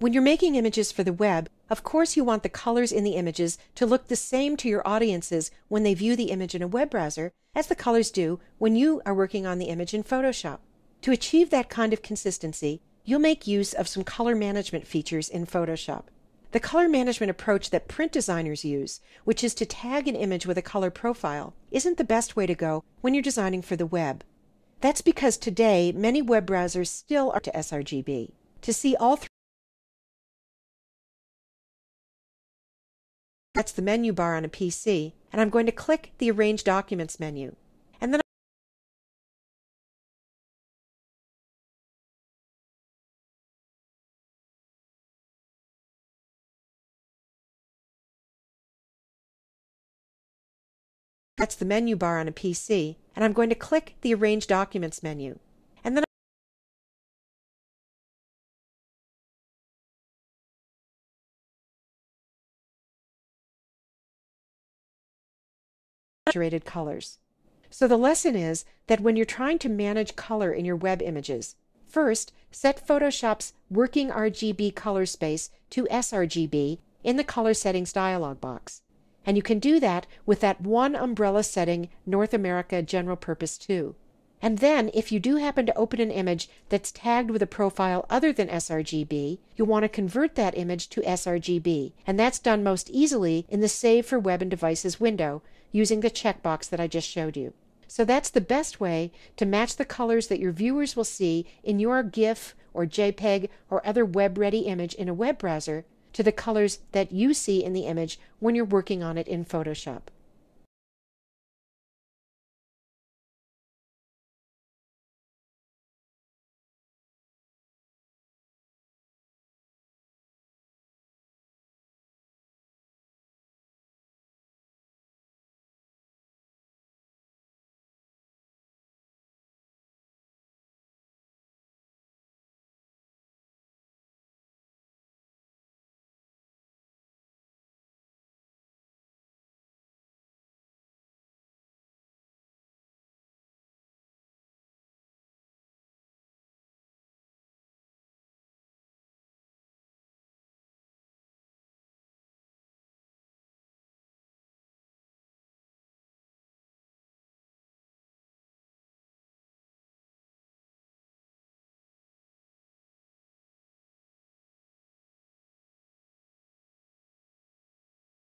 When you're making images for the web, of course you want the colors in the images to look the same to your audiences when they view the image in a web browser as the colors do when you are working on the image in Photoshop. To achieve that kind of consistency, you'll make use of some color management features in Photoshop. The color management approach that print designers use, which is to tag an image with a color profile, isn't the best way to go when you're designing for the web. That's because today many web browsers still are to sRGB. To see all three That's the menu bar on a PC, and I'm going to click the Arrange Documents menu. And then That's the menu bar on a PC, and I'm going to click the Arrange Documents menu. Saturated colors. So the lesson is that when you're trying to manage color in your web images, first set Photoshop's working RGB color space to sRGB in the color settings dialog box. And you can do that with that one umbrella setting North America General Purpose 2. And then, if you do happen to open an image that's tagged with a profile other than sRGB, you'll want to convert that image to sRGB. And that's done most easily in the Save for Web and Devices window using the checkbox that I just showed you. So that's the best way to match the colors that your viewers will see in your GIF or JPEG or other web ready image in a web browser to the colors that you see in the image when you're working on it in Photoshop.